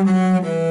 Música